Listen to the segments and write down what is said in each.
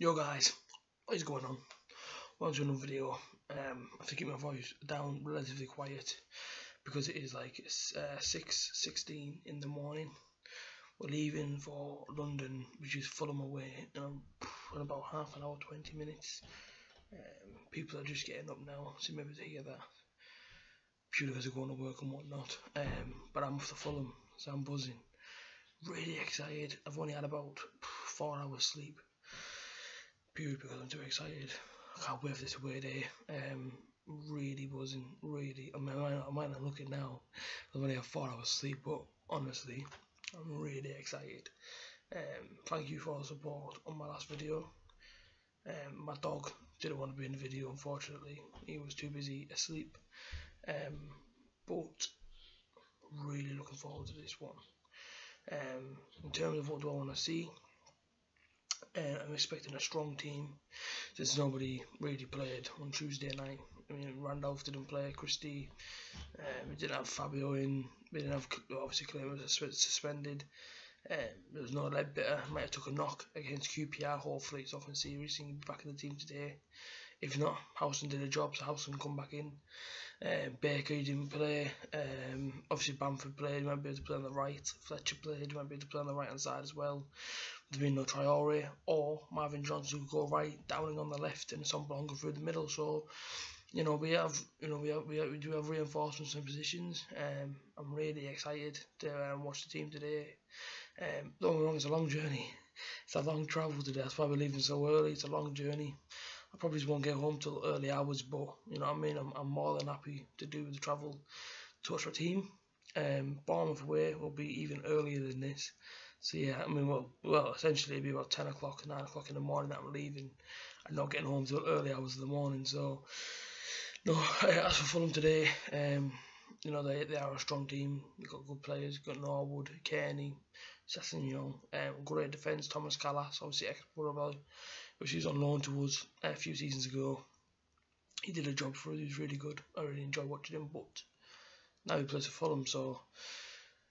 Yo guys, what is going on? Welcome to another video. Um, I have to keep my voice down relatively quiet because it is like uh, 6.16 in the morning. We're leaving for London, which is Fulham away, in, in about half an hour, 20 minutes. Um, people are just getting up now, so maybe to hear that. Purely they're going to work and whatnot. Um, but I'm off to Fulham, so I'm buzzing. Really excited. I've only had about four hours sleep because I'm too excited. I can't wait for this away day. Um, really buzzing, really. I, mean, I, might, I might not look it now. I've only had four hours sleep, but honestly, I'm really excited. Um, thank you for all the support on my last video. Um, my dog didn't want to be in the video, unfortunately. He was too busy asleep. Um, but really looking forward to this one. Um, in terms of what do I want to see, uh, I'm expecting a strong team since nobody really played on Tuesday night. I mean, Randolph didn't play, Christie, uh, we didn't have Fabio in, we didn't have, obviously Clay was suspended. Um, there was no Leadbitter, might have took a knock against QPR, hopefully it's off in series, he'll be back in the team today. If not, Howson did a job, so Howson come back in. Uh, Baker he didn't play. Um, obviously Bamford played, he might be able to play on the right. Fletcher played, he might be able to play on the right hand side as well. There's been no Traore or Marvin Johnson could go right, Downing on the left, and Assombalonga through the middle. So, you know, we have, you know, we have, we, have, we do have reinforcements in positions. Um, I'm really excited to um, watch the team today. Um, don't get me wrong, it's a long journey. It's a long travel today. That's why we're leaving so early. It's a long journey. I probably won't get home till early hours, but you know what I mean. I'm, I'm more than happy to do the travel to watch our team. Um, Bournemouth away will be even earlier than this. So yeah, I mean, well, well, essentially it'd be about ten o'clock, nine o'clock in the morning that I'm leaving, and not getting home till early hours of the morning. So, no, as for Fulham today, um, you know they they are a strong team. They've got good players. You've got Norwood, Cairney, Sessegnon, um, great defence. Tomas Kalas, obviously ex Boro, which he's on loan to us a few seasons ago. He did a job for us. He was really good. I really enjoyed watching him, but now he plays for Fulham, so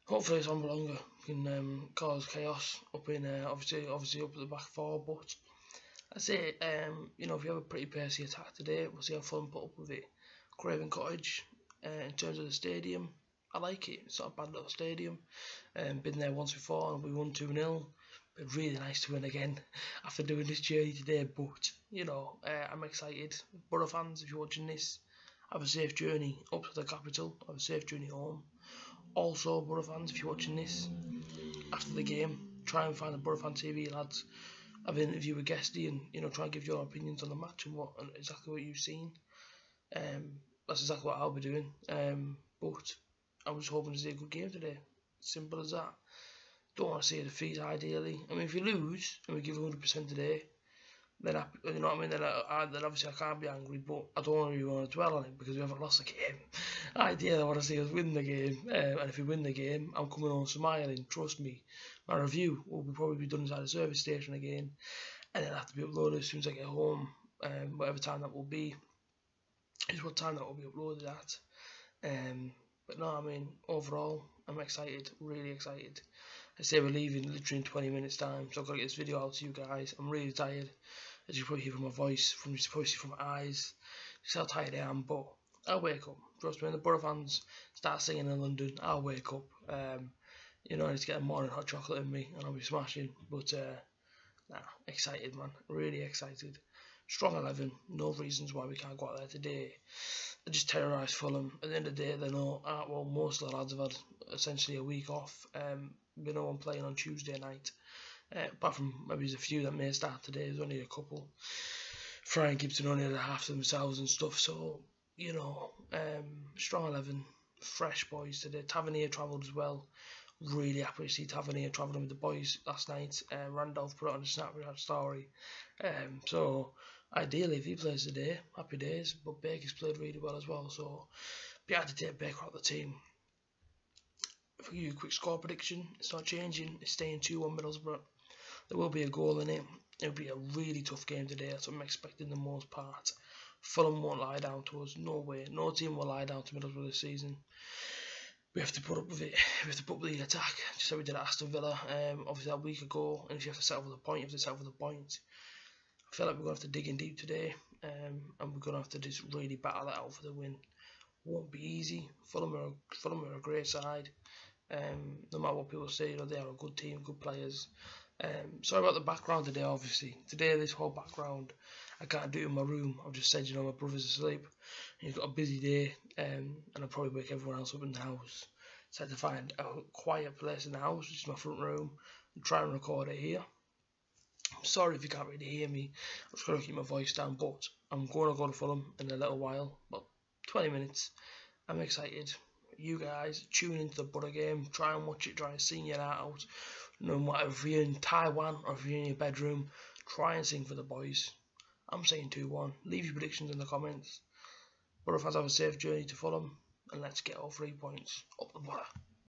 hopefully it's on longer. Can um, cause chaos up in uh, obviously obviously up at the back four but I say um, you know if you have a pretty pacey attack today we'll see how Fulham put up with it. Craven Cottage uh, in terms of the stadium I like it. It's not a bad little stadium. Um, been there once before and we won 2-0 but really nice to win again after doing this journey today. But you know uh, I'm excited. Boro fans if you're watching this have a safe journey up to the capital. Have a safe journey home also, Boro fans, if you're watching this after the game, try and find the Boro fan TV lads. Have an interview with Guesty and you know try and give your opinions on the match and what and exactly what you've seen. Um, that's exactly what I'll be doing. Um, but I was hoping to see a good game today. Simple as that. Don't want to see a defeat ideally. I mean, if you lose and we give 100% today, then I, you know what I mean. Then, I, I, then obviously I can't be angry, but I don't really want to dwell on it because we haven't lost a game. Ideally, I want to see us win the game, um, and if we win the game, I'm coming home smiling. Trust me. My review will be probably be done inside the service station again, and then have to be uploaded as soon as I get home, um, whatever time that will be. Is what time that will be uploaded at. Um, but no, I mean overall, I'm excited, really excited. I say we're leaving literally in 20 minutes time, so I've got to get this video out to you guys. I'm really tired, as you probably hear from my voice, from you probably see from my eyes, just how tired I am, but I'll wake up. Trust me, when the Boro fans start singing in London, I'll wake up. Um, you know, I need to get a morning hot chocolate in me, and I'll be smashing, but uh, nah, excited man, really excited. Strong 11, no reasons why we can't go out there today. Just terrorise Fulham. At the end of the day, they know, uh, well, most of the lads have had essentially a week off. Um, we no one playing on Tuesday night. Uh, apart from maybe there's a few that may start today, there's only a couple. Fry and Gibson only had half themselves and stuff, so, you know, um, strong 11, fresh boys today. Tavernier travelled as well. Really happy to see Tavernier travelling with the boys last night. Uh, Randolph put it on a Snapchat story. Um, so, ideally, if he plays today, happy days. But Baker's played really well as well, so be hard to take Baker out of the team for you, quick score prediction. It's not changing. It's staying 2-1 Middlesbrough. There will be a goal in it. It'll be a really tough game today. That's what I'm expecting the most part. Fulham won't lie down to us. No way. No team will lie down to Middlesbrough this season. We have to put up with it. We have to put up with the attack. Just like we did at Aston Villa. Um, obviously, a week ago. And if you have to settle for the point, you have to settle for the point. I feel like we're to have to dig in deep today, um, and we're going to have to just really battle it out for the win. Won't be easy. Fulham are, Fulham are a great side. Um, no matter what people say, you know, they are a good team, good players. Um, sorry about the background today, obviously. Today, this whole background, I can't do it in my room. I've just said, you know, my brother's asleep. He's got a busy day, um, and I'll probably wake everyone else up in the house. So I had to find a quiet place in the house, which is my front room, and try and record it here. I'm sorry if you can't really hear me. I'm just going to keep my voice down, but I'm going to go to Fulham in a little while, about 20 minutes. I'm excited. You guys tune into the Boro game, try and watch it, try and sing your heart out. No matter if you're in Taiwan or if you're in your bedroom, try and sing for the boys. I'm saying 2 1. Leave your predictions in the comments. Boro fans have a safe journey to Fulham, and let's get all three points up the Boro.